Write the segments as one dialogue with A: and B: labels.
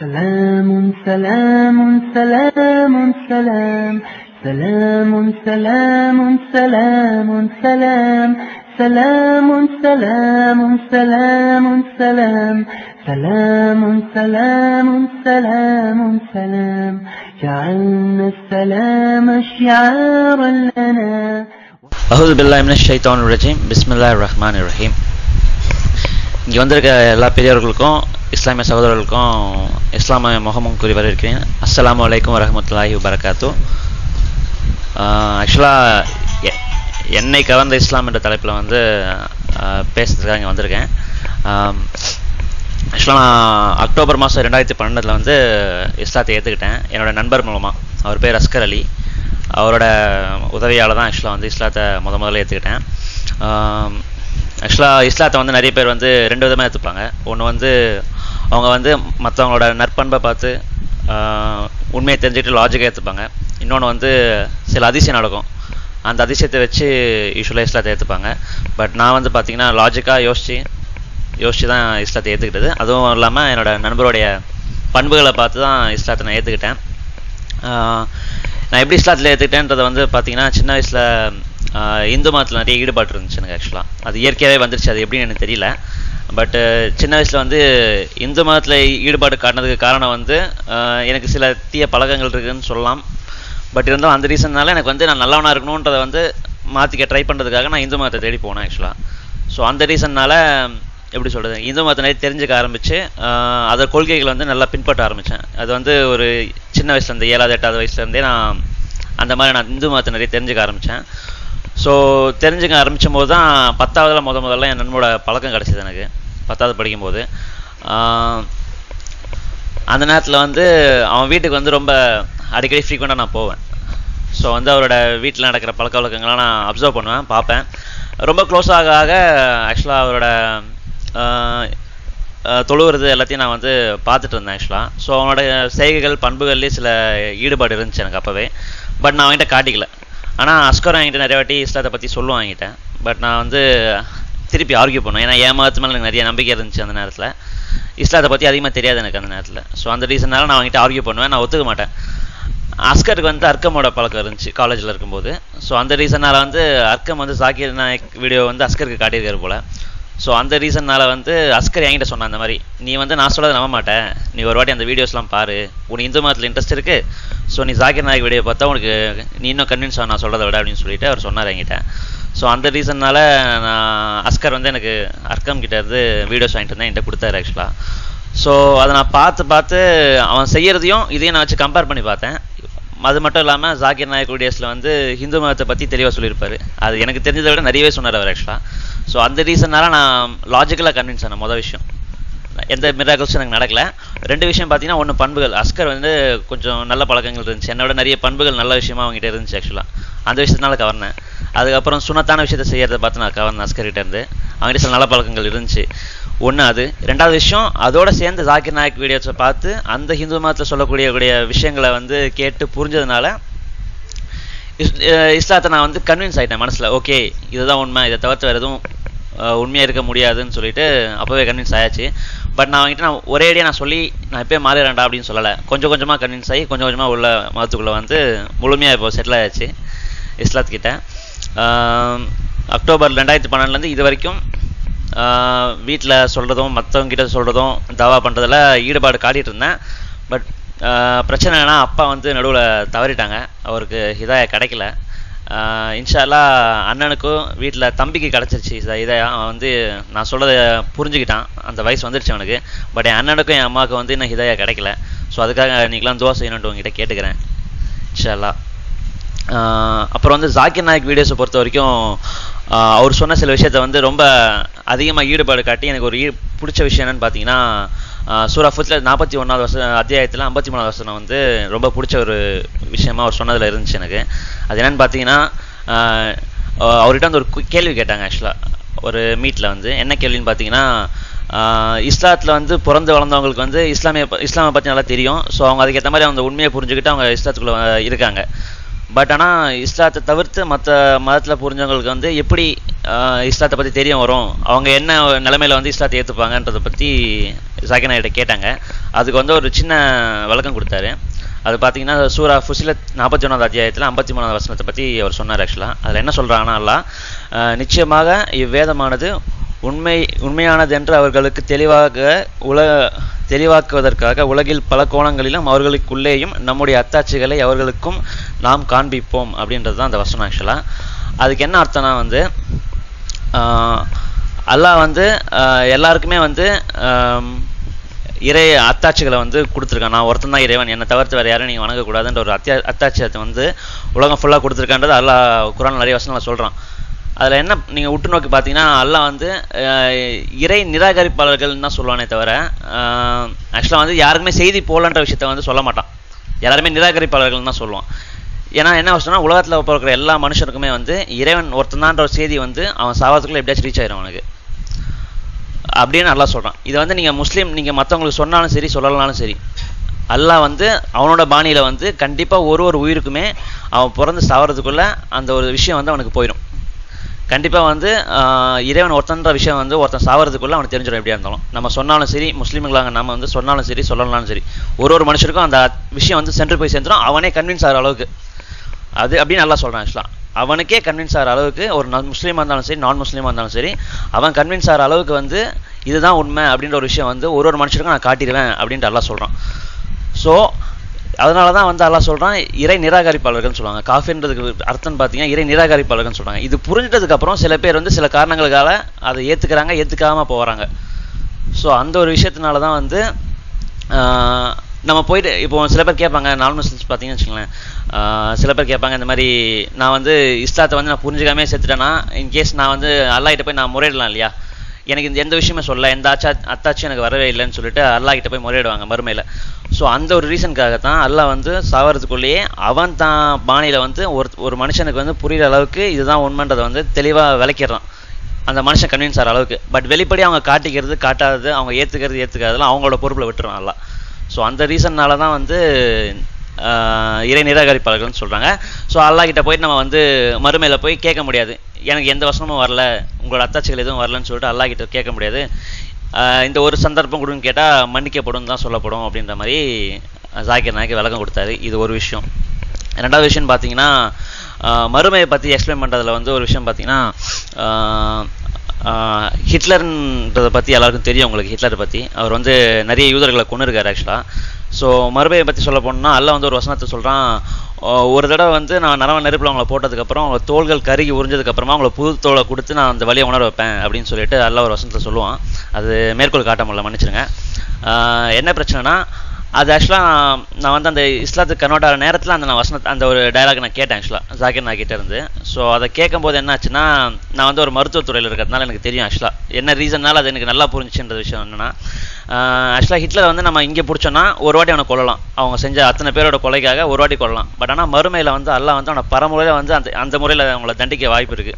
A: سلام سلام سلام سلام سلام سلام سلام سلام سلام سلام سلام سلام سلام سلام سلام سلام جعلنا السلام شعارا لنا
B: அஹுது பில்லாஹ் மினஷ் ஷைத்தானிர் ரஜீம் பிஸ்மில்லாஹிர் ரஹ்மானிர் ரஹீம் இங்கே வந்திருக்க எல்லா பெரியவர்களுக்கும் இஸ்லாமிய சகோதரர்களுக்கும் இஸ்லாமிய முகமும் கூறி வரவேற்கிறேன். அஸ்ஸலாமு அலைக்கும் வரமத்துல்லாஹி வபரகாத்து. ஆக்சுவலாக என்னை கவர்ந்த இஸ்லாம் என்ற தலைப்பில் வந்து பேசுறதுக்காக இங்கே வந்திருக்கேன். ஆக்சுவலாக நான் அக்டோபர் மாதம் ரெண்டாயிரத்தி பன்னெண்டில் வந்து இஸ்லாத்தை ஏற்றுக்கிட்டேன் என்னோட நண்பர் மூலமாக அவர் பேர் அஸ்கர் அலி. அவரோட உதவியால் தான் ஆக்சுவலாக வந்து இஸ்லாத்தை முத முதல்ல ஏற்றுக்கிட்டேன் ஆக்சுவலாக இஸ்லாத்தை வந்து நிறைய பேர் வந்து ரெண்டு விதமாக ஏற்றுப்பாங்க ஒன்று வந்து அவங்க வந்து மற்றவங்களோட நற்பண்பை பார்த்து உண்மையை தெரிஞ்சுக்கிட்டு லாஜிக்காக ஏற்றுப்பாங்க இன்னொன்று வந்து சில அதிசயம் நடக்கும். அந்த அதிசயத்தை வச்சு யூஸ்வலாக இஸ்லாத்தை ஏற்றுப்பாங்க பட் நான் வந்து பார்த்திங்கன்னா லாஜிக்காக யோசித்து யோசித்து தான் இஸ்லாத்தை ஏற்றுக்கிட்டது அதுவும் இல்லாமல் என்னோடய நண்பருடைய பண்புகளை பார்த்து தான் இஸ்லாத்தை நான் ஏற்றுக்கிட்டேன் நான் எப்படி இஸ்லாத்தில் ஏற்றுக்கிட்டேன்றதை வந்து பார்த்திங்கன்னா சின்ன வயசில் இந்து மதத்தில் நிறைய ஈடுபாடு இருந்துச்சு எனக்கு ஆக்சுவலாக அது இயற்கையாகவே வந்துருச்சு. அது எப்படின்னு எனக்கு தெரியல. பட்டு சின்ன வயசில் வந்து இந்து மதத்தில் ஈடுபாடு காட்டினதுக்கு காரணம் வந்து எனக்கு சில தீய பழக்கங்கள் இருக்குதுன்னு சொல்லலாம். பட் இருந்தாலும் அந்த ரீசன்னால எனக்கு வந்து நான் நல்லவனாக இருக்கணுன்றதை வந்து மாற்றிக்க ட்ரை பண்ணுறதுக்காக நான் இந்து மதத்தை தேடி போனேன் ஆக்சுவலாக ஸோ அந்த ரீசன்னால் எப்படி சொல்கிறது இந்து மதத்தை நிறைய தெரிஞ்சுக்க ஆரம்பித்து அதோட கொள்கைகளை வந்து நல்லா பின்பற்ற ஆரம்பித்தேன் அது வந்து ஒரு சின்ன வயசுலேருந்து ஏழாவது எட்டாவது வயசுலேருந்தே நான் அந்த மாதிரி நான் இந்து மதத்தை நிறைய தெரிஞ்சுக்க ஆரம்பித்தேன் ஸோ தெரிஞ்சுக்க ஆரம்பிச்சும் போது தான் பத்தாவதில் முத முதல்ல என் நண்போட பழக்கம் கிடச்சிது எனக்கு பத்தாவது படிக்கும்போது. அந்த நேரத்தில் வந்து அவன் வீட்டுக்கு வந்து ரொம்ப அடிக்கடி ஃப்ரீக்வெண்ட்டாக நான் போவேன். ஸோ வந்து அவரோட வீட்டில் நடக்கிற பழக்க வழக்கங்கள்லாம் நான் அப்சர்வ் பண்ணுவேன் பார்ப்பேன். ரொம்ப க்ளோஸ் ஆக ஆக ஆக்சுவலாக அவரோட தொழுவுறது எல்லாத்தையும் நான் வந்து பார்த்துட்டு இருந்தேன் ஆக்சுவலாக ஸோ அவனோட செய்கைகள் பண்புகள்லேயே சில ஈடுபாடு இருந்துச்சு எனக்கு அப்போவே. பட் நான் அவன்கிட்ட காட்டிக்கல. ஆனால் அஸ்கர் என்கிட்ட நிறைய வாட்டி இஸ்லாத்தை பற்றி சொல்லுவான் என்கிட்ட. பட் நான் வந்து திருப்பி ஆர்கியூ பண்ணுவேன். ஏன்னா என் மதத்து மேலே எனக்கு நிறைய நம்பிக்கை இருந்துச்சு அந்த நேரத்தில். இஸ்லாத்தை பற்றி அதிகமாக தெரியாது எனக்கு அந்த நேரத்தில். ஸோ அந்த ரீசனால் நான் அவங்ககிட்ட ஆர்கியூ பண்ணுவேன். நான் ஒத்துக்க மாட்டேன். அஸ்கருக்கு வந்து அர்க்கமோட பழக்கம் இருந்துச்சு காலேஜில் இருக்கும்போது. ஸோ அந்த ரீசனால் வந்து அர்க்கம் வந்து சாக்கிர் நாயக் வீடியோ வந்து அஸ்கருக்கு காட்டியிருக்காரு போல். ஸோ அந்த ரீசன்னால் வந்து அஸ்கர் என்கிட்ட சொன்னான் அந்த மாதிரி நீ வந்து நான் சொல்றதை நம்ப மாட்டேன் நீ ஒரு வாட்டி அந்த வீடியோஸ்லாம் பாரு. உனக்கு இந்து மதத்தில் இன்ட்ரெஸ்ட் இருக்கு. ஸோ நீ ஜாக்கிர் நாயக் வீடியோ பார்த்தா உனக்கு நீ இன்னும் கன்வின்ஸ் ஆகும் நான் சொல்கிறத விட அப்படின்னு சொல்லிட்டு அவர் சொன்னார் என்கிட்ட. ஸோ அந்த ரீசன்னால நான் அஸ்கர் வந்து எனக்கு அர்க்கம் கிட்டேருந்து வீடியோஸ் வாங்கிட்டு வந்தேன். என்கிட்ட கொடுத்தாரு ஆக்சுவலாக ஸோ அதை நான் பார்த்து பார்த்து அவன் செய்யறதையும் இதையும் நான் வச்சு கம்பேர் பண்ணி பார்த்தேன். அது மட்டும் இல்லாமல் ஜாக்கிர் நாயக் வீடியோஸில் வந்து ஹிந்து மதத்தை பற்றி தெளிவாக சொல்லியிருப்பார். அது எனக்கு தெரிஞ்சதை விட நிறையவே சொன்னார் அவர் ஆக்சுவலாக ஸோ அந்த ரீசன்னால நான் லாஜிக்கலாக கன்வின்ஸ் ஆனேன் மொதல் விஷயம். எந்த மிராக்கல்ஸும் எனக்கு நடக்கல. ரெண்டு விஷயம் பார்த்தீங்கன்னா ஒன்று பண்புகள். அஸ்கர் வந்து கொஞ்சம் நல்ல பழக்கங்கள் இருந்துச்சு. என்னோட நிறைய பண்புகள் நல்ல விஷயமா அவங்ககிட்ட இருந்துச்சு ஆக்சுவலாக அந்த விஷயத்தினால கவர்னேன். அதுக்கப்புறம் சுனத்தான விஷயத்தை செய்யறதை பார்த்து நான் கவர்ந்தேன் அஸ்கர்கிட்ட இருந்து. அவங்ககிட்ட சில நல்ல பழக்கங்கள் இருந்துச்சு. ஒன்று அது. ரெண்டாவது விஷயம் அதோடு சேர்ந்து ஜாக்கிர் நாயக் வீடியோஸை பார்த்து அந்த ஹிந்து மதத்தில் சொல்லக்கூடிய விஷயங்களை வந்து கேட்டு புரிஞ்சதுனால இஸ்லாத்தை நான் வந்து கன்வின்ஸ் ஆகிட்டேன் மனசில். ஓகே இதுதான் உண்மை. இதை தவிர்த்து வேறு எதுவும் உண்மையாக இருக்க முடியாதுன்னு சொல்லிட்டு அப்போவே கன்வின்ஸ் ஆயாச்சு. பட் நான் அவங்ககிட்ட நான் ஒரேடியாக நான் சொல்லி நான் எப்போயே மாறிடுறேன்டா அப்படின்னு சொல்லலை. கொஞ்சம் கொஞ்சமாக கன்வின்ஸ் ஆகி கொஞ்சம் கொஞ்சமாக உள்ள மதத்துக்குள்ளே வந்து முழுமையாக இப்போ செட்டில் ஆயாச்சு இஸ்லாத்துக்கிட்ட. அக்டோபர் ரெண்டாயிரத்தி பன்னெண்டுலேருந்து இது வரைக்கும் வீட்டில் சொல்கிறதும் மற்றவங்கிட்ட சொல்கிறதும் தவா பண்ணுறதில் ஈடுபாடு காட்டிகிட்டு இருந்தேன். பட் பிரச்சனை என்னன்னா அப்பா வந்து நடுவில் தவறிட்டாங்க. அவருக்கு ஹிதாயா கிடைக்கல. இன்ஷால்லா அண்ணனுக்கும் வீட்டில் தம்பிக்கு கிடச்சிருச்சு இதையா அவன் வந்து நான் சொல்கிறத புரிஞ்சுக்கிட்டான். அந்த வயசு வந்துருச்சு அவனுக்கு. பட் என் அண்ணனுக்கும் என் அம்மாவுக்கு வந்து இன்னும் ஹிதாயா கிடைக்கல. ஸோ அதுக்காக இன்னைக்கெலாம் துவா செய்யணுன்ட்டு உங்ககிட்ட கேட்டுக்கிறேன். இன்ஷால்லா. அப்புறம் வந்து ஜாக்கிர் நாயக் வீடியோஸை பொறுத்த வரைக்கும் அவர் சொன்ன சில விஷயத்த வந்து ரொம்ப அதிகமாக ஈடுபாடு காட்டி எனக்கு ஒரு ஈ பிடிச்ச விஷயம் என்னன்னு பார்த்தீங்கன்னா சூரா ஃபுத்தில் நாற்பத்தி ஒன்றாவது வருஷம் அத்தியாயத்தில் ஐம்பத்தி மூணாவது வருஷம் வந்து ரொம்ப பிடிச்ச ஒரு விஷயமா அவர் சொன்னதில் இருந்துச்சு எனக்கு. அது என்னென்னு பார்த்தீங்கன்னா அவர்கிட்ட வந்து ஒரு கேள்வி கேட்டாங்க ஆக்சுவலாக ஒரு மீட்டில் வந்து என்ன கேள்வின்னு பார்த்தீங்கன்னா இஸ்லாத்தில் வந்து பிறந்து வளர்ந்தவங்களுக்கு வந்து இஸ்லாமிய இஸ்லாமை பற்றி நல்லா தெரியும். ஸோ அவங்க அதுக்கேற்ற மாதிரி அவங்க உண்மையை புரிஞ்சுக்கிட்டு அவங்க இஸ்லாத்துக்குள்ளே இருக்காங்க. பட் ஆனால் இஸ்லாத்தை தவிர்த்து மற்ற மதத்தில் புரிஞ்சவங்களுக்கு வந்து எப்படி இஸ்லாத்தை பற்றி தெரிய வரும். அவங்க என்ன நிலமையில் வந்து இஸ்லாத்தை ஏற்றுப்பாங்கன்றதை பற்றி சாகினாயிட்ட கேட்டாங்க. அதுக்கு வந்து ஒரு சின்ன விளக்கம் கொடுத்தாரு. அது பார்த்தீங்கன்னா சூரா ஃபுசிலத் நாற்பத்தி ஒன்றாவது அத்தியாயத்தில் ஐம்பத்தி மூணாவது வசனத்தை பற்றி அவர் சொன்னார் ஆக்சுவலாக அதில் என்ன சொல்கிறாங்கன்னா நிச்சயமாக இவ்வேதமானது உண்மை உண்மையானது என்று அவர்களுக்கு தெளிவாக உல தெளிவாக்குவதற்காக உலகில் பல கோணங்களிலும் அவர்களுக்குள்ளேயும் நம்முடைய அத்தாட்சிகளை அவர்களுக்கும் நாம் காண்பிப்போம் அப்படின்றது தான் அந்த வசனம் ஆக்சுவலாக அதுக்கு என்ன அர்த்தம்னா வந்து அல்லாஹ் வந்து எல்லாருக்குமே வந்து இறை அத்தாட்சிகளை வந்து கொடுத்துருக்கான். நான் ஒருத்தன் தான் இறைவன். என்னை தவிர்த்து வேறு யாரும் நீங்கள் வணங்கக்கூடாதுன்ற ஒரு அத்தியா அத்தாட்சியத்தை வந்து உலகம் ஃபுல்லாக கொடுத்துருக்கான்றது அல்லாஹ் குரான் நிறைய வசனங்களை சொல்கிறான் அதில் என்ன நீங்கள் உற்று நோக்கி பார்த்தீங்கன்னா அல்லாஹ் வந்து இறை நிராகரிப்பாளர்கள்னு தான் சொல்லுவானே தவிர ஆக்சுவலாக வந்து யாருக்குமே செய்தி போகலன்ற விஷயத்த வந்து சொல்ல மாட்டான். எல்லாருமே நிராகரிப்பாளர்கள் தான் சொல்லுவான். ஏன்னா என்ன விஷயம்னா உலகத்தில் பிறக்கிற எல்லா மனுஷருக்குமே வந்து இறைவன் ஒருத்தந்தான்ற ஒரு செய்தி வந்து அவன் சாவத்துக்குள்ள எப்படியாச்சும் ரீச் ஆயிரும் அவனுக்கு. அப்படின்னு நல்லா சொல்கிறான் இதை வந்து நீங்கள் முஸ்லீம் நீங்கள் மற்றவங்களுக்கு சொன்னாலும் சரி சொல்லலனாலும் சரி அல்லாஹ் வந்து அவனோட பாணியில் வந்து கண்டிப்பாக ஒரு ஒரு உயிருக்குமே அவன் பிறந்து சாவறதுக்குள்ள அந்த ஒரு விஷயம் வந்து அவனுக்கு போயிடும் கண்டிப்பாக வந்து இறைவன் ஒருத்தன்ற விஷயம் வந்து ஒருத்தன் சாவறதுக்குள்ளே அவனுக்கு தெரிஞ்சிடும் எப்படியா இருந்தாலும். நம்ம சொன்னாலும் சரி முஸ்லீம்களாக நம்ம வந்து சொன்னாலும் சரி சொல்லலனாலும் சரி ஒரு ஒரு மனுஷருக்கும் அந்த விஷயம் வந்து சென்று போய் சேர்ந்துடும் அவனே கன்வின்ஸ் ஆகிற அளவுக்கு. அது அப்படின்னு நல்லா சொல்கிறான் இஸ்லாம். அவனுக்கே கன்வின்ஸ் ஆகிற அளவுக்கு ஒரு நான் முஸ்லீமாக இருந்தாலும் சரி நான் முஸ்லீமாக இருந்தாலும் சரி அவன் கன்வின்ஸ் ஆகிற அளவுக்கு வந்து இதுதான் உண்மை அப்படின்ற ஒரு விஷயம் வந்து ஒரு ஒரு மனுஷருக்கும் நான் காட்டிடுவேன் அப்படின்ட்டு எல்லாம் சொல்கிறான் ஸோ அதனால தான் வந்து எல்லாம் சொல்கிறான் இறை நிராகரிப்பாளர்கள்னு சொல்லுவாங்க. காஃபின்றதுக்கு அர்த்தம் பார்த்தீங்கன்னா இறை நிராகரிப்பாளர்கள்னு சொல்கிறாங்க இது புரிஞ்சிட்டதுக்கப்புறம் சில பேர் வந்து சில காரணங்களுக்காக அதை ஏற்றுக்கிறாங்க ஏற்றுக்காமல் போகிறாங்க ஸோ அந்த ஒரு விஷயத்தினால தான் வந்து நம்ம போயிட்டு இப்போ சில பேர் கேட்பாங்க நான் முஸ்லிம்ஸ் பார்த்தீங்கன்னு வச்சுங்களேன் சில பேர் கேட்பாங்க இந்த மாதிரி நான் வந்து இஸ்லாத்தை வந்து நான் புரிஞ்சுக்காமே செத்துட்டேன்னா இன்கேஸ் நான் வந்து அல்லாஹ்கிட்ட போய் நான் முறையிடலாம் இல்லையா? எனக்கு இந்த எந்த விஷயமே சொல்ல எந்த ஆச்சா அத்தாச்சும் எனக்கு வரவே இல்லைன்னு சொல்லிட்டு அல்லாஹிட்ட போய் முறையிடுவாங்க மறுமையில். ஸோ அந்த ஒரு ரீசனுக்காக தான் அல்லாஹ் வந்து சாவறதுக்குள்ளேயே அவன் தான் பாணியில் வந்து ஒரு ஒரு மனுஷனுக்கு வந்து புரியுற அளவுக்கு இதுதான் உண்மைன்றதை வந்து தெளிவாக விளக்கிடுறான். அந்த மனுஷன் கன்வின்ஸ் ஆகிற அளவுக்கு. பட் வெளிப்படி அவங்க காட்டிக்கிறது காட்டாதது அவங்க ஏற்றுக்கிறது ஏற்றுக்காததுலாம் அவங்களோட பொறுப்பில் விட்டுருவான் அல்லாஹ். ஸோ அந்த ரீசன்னால தான் வந்து இறை நிராகரிப்பாளர்கள்னு சொல்கிறாங்க ஸோ அல்லாஹ் கிட்ட போயிட்டு நம்ம வந்து மறுமையில் போய் கேட்க முடியாது. எனக்கு எந்த வசனமும் வரல உங்களோட அத்தாட்சிகள் எதுவும் வரலன்னு சொல்லிட்டு அல்லாஹ் கிட்ட கேட்க முடியாது. இந்த ஒரு சந்தர்ப்பம் கொடுன்னு கேட்டால் மன்னிக்கப்படும் தான் சொல்லப்படும் அப்படின்ற மாதிரி ஜாக்கிர் நாய்க்கு விளக்கம் கொடுத்தாரு. இது ஒரு விஷயம். ரெண்டாவது விஷயம் பார்த்தீங்கன்னா மறுமையை பற்றி எக்ஸ்பிளைன் பண்ணுறதுல வந்து ஒரு விஷயம் பார்த்தீங்கன்னா ஹிட்லர்ன்றதை பற்றி எல்லாருக்கும் தெரியும் உங்களுக்கு ஹிட்லரை பற்றி அவர் வந்து நிறைய யூதர்களை கொண்டு இருக்கார் ஆக்சுவலாக ஸோ மறுபடியை பற்றி சொல்ல போனோம்னா அல்ல வந்து ஒரு வசனத்தை சொல்கிறான் ஒரு தடவை வந்து நான் நரவ நெருப்பில் அவங்கள போட்டதுக்கப்புறம் அவங்க தோள்கள் கருகி உறிஞ்சதுக்கப்புறமா அவங்கள புது தோலை கொடுத்து நான் அந்த வழியை உணர வைப்பேன் அப்படின்னு சொல்லிட்டு அல்ல ஒரு வசனத்தை சொல்லுவான். அது மேற்கோள் காட்ட முடியல மன்னிச்சிருங்க. என்ன பிரச்சனைனா அது ஆக்சுவலாக நான் வந்து அந்த இஸ்லாத்துக்கு கன்வெர்ட் ஆகிற நேரத்தில் அந்த நான் வசனத்தை அந்த ஒரு டைலாக் நான் கேட்டேன் ஆக்சுவலாக ஜாக்கிர் நான் கிட்ட இருந்து. ஸோ அதை கேட்கும்போது என்னாச்சுன்னா நான் வந்து ஒரு மருத்துவத்துறையில் இருக்கிறதுனால எனக்கு தெரியும் ஆக்சுவலாக என்ன ரீசன்னால அது எனக்கு நல்லா புரிஞ்சுன்ற விஷயம் என்னென்னா ஆக்சுவலாக ஹிட்லர் வந்து நம்ம இங்கே பிடிச்சோன்னா ஒரு வாட்டி அவனை கொல்லலாம். அவங்க செஞ்ச அத்தனை பேரோட கொலைக்காக ஒரு வாட்டி கொல்லலாம். பட் ஆனால் மறுமையில் வந்து அல்லா வந்து அவனை பரமுறையில் வந்து அந்த அந்த முறையில் அவங்கள தண்டிக்க வாய்ப்பு இருக்குது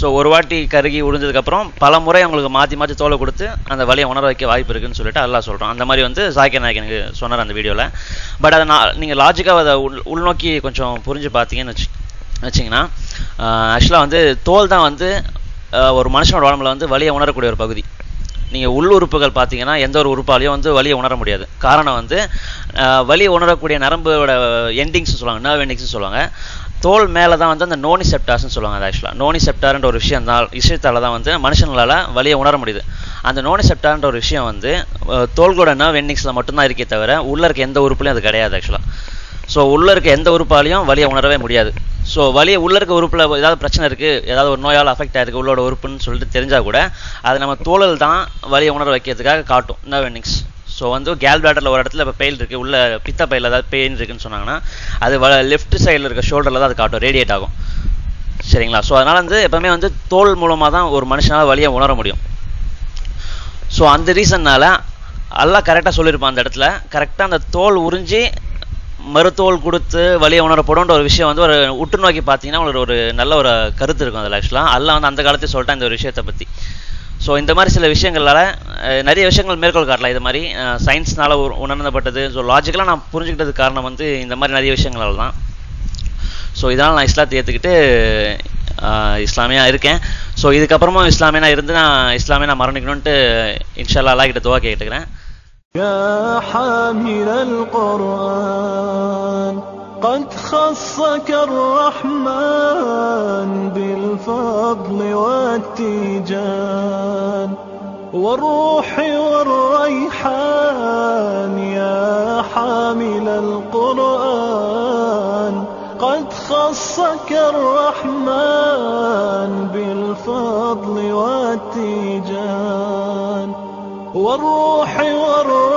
B: ஸோ ஒரு வாட்டி கருகி உறிஞ்சதுக்கப்புறம் பல முறை அவங்களுக்கு மாற்றி மாற்றி தோலை கொடுத்து அந்த வழியை உணர வைக்க வாய்ப்பு இருக்குன்னு சொல்லிட்டு எல்லாம் சொல்கிறோம் அந்த மாதிரி வந்து சாக்கிய நாயக் எனக்கு சொன்னார் அந்த வீடியோவில் பட் அதை நான் நீங்கள் லாஜிக்காக அதை உள் உள்நோக்கி கொஞ்சம் புரிஞ்சு பார்த்தீங்கன்னு வச்சு வச்சிங்கன்னா ஆக்சுவலாக வந்து தோல் தான் வந்து ஒரு மனுஷனோட உடம்புல வந்து வலியை உணரக்கூடிய ஒரு பகுதி. நீங்கள் உள் உறுப்புகள் பார்த்தீங்கன்னா எந்த ஒரு உறுப்பாலையும் வந்து வலியை உணர முடியாது. காரணம் வந்து வலி வலியை உணரக்கூடிய நரம்போட எண்டிங்ஸ் சொல்லுவாங்க நர்வ் எண்டிங்ஸ் சொல்லுவாங்க. தோல் மேலே தான் வந்து அந்த நோனிசெப்டார்ஸ்னு சொல்லுவாங்க அது ஆக்சுவலாக நோனிசெப்டார்ன்ற ஒரு விஷயம் தான் விஷயத்தால் தான் வந்து மனுஷங்களால் வழியை உணர முடியுது. அந்த நோனிசெப்டார்ன்ற ஒரு விஷயம் வந்து தோல்கோட தோல்களோட நர்வ் எண்டிங்ஸில் மட்டும்தான் இருக்கே தவிர உள்ளே இருக்க எந்த உறுப்புலையும் அது கிடையாது ஆக்சுவலாக ஸோ உள்ளே இருக்க எந்த உறுப்பாலையும் வழியை உணரவே முடியாது. ஸோ வலியை உள்ளே இருக்க உறுப்பில் ஏதாவது பிரச்சனை இருக்குது ஏதாவது ஒரு நோயால் அஃபெக்ட் ஆயிருக்கு உள்ளோட உறுப்புன்னு சொல்லிட்டு தெரிஞ்சால் கூட அது நம்ம தோழல் தான் வலியை உணர வைக்கிறதுக்காக காட்டும். நர்வ் வெண்ணிங்ஸ் ஸோ வந்து கேல் பிளாடரில் ஒரு இடத்துல இப்போ பெயில் இருக்குது உள்ள பித்த பையில் ஏதாவது பெயின் இருக்குன்னு சொன்னாங்கன்னா அது வ லெஃப்ட் சைடில் இருக்க ஷோல்டரில் தான் அது காட்டும் ரேடியேட் ஆகும். சரிங்களா? ஸோ அதனால் வந்து எப்போவுமே வந்து தோல் மூலமாக தான் ஒரு மனுஷனால் வழியை உணர முடியும். ஸோ அந்த ரீசன்னால் எல்லாம் கரெக்டாக சொல்லியிருப்பான் அந்த இடத்துல கரெக்டாக அந்த தோல் உறிஞ்சி மருத்துவல் கொடுத்து வழியை உணரப்படும்ன்ற ஒரு விஷயம் வந்து ஒரு உற்று நோக்கி பார்த்தீங்கன்னா உங்களுக்கு ஒரு நல்ல ஒரு கருத்து இருக்கும் அதில் ஆக்சுவலாக அல்ல வந்து அந்த காலத்தையும் சொல்லிட்டேன் இந்த ஒரு விஷயத்தை பற்றி ஸோ இந்த மாதிரி சில விஷயங்களால் நிறைய விஷயங்கள் மேற்கோள் காட்டலாம் இது மாதிரி. சயின்ஸ்னால் உணர்ந்தப்பட்டது. ஸோ லாஜிக்கலாக நான் புரிஞ்சுக்கிட்டதுக்கு காரணம் வந்து இந்த மாதிரி நிறைய விஷயங்களால தான். ஸோ இதனால் நான் இஸ்லாத்தை ஏற்றுக்கிட்டு இஸ்லாமியாக இருக்கேன். ஸோ இதுக்கப்புறமும் இஸ்லாமியனா இருந்து நான் இஸ்லாமியாக மரணிக்கணும்ட்டு இன்ஷால்லா அல்லா கிட்ட துவா கேட்டுக்கிறேன்.
C: يا حامل القرآن قد خصك الرحمن بالفضل والتيجان. والروح والريحان يا حامل القرآن قد خصك الرحمن والروح والروح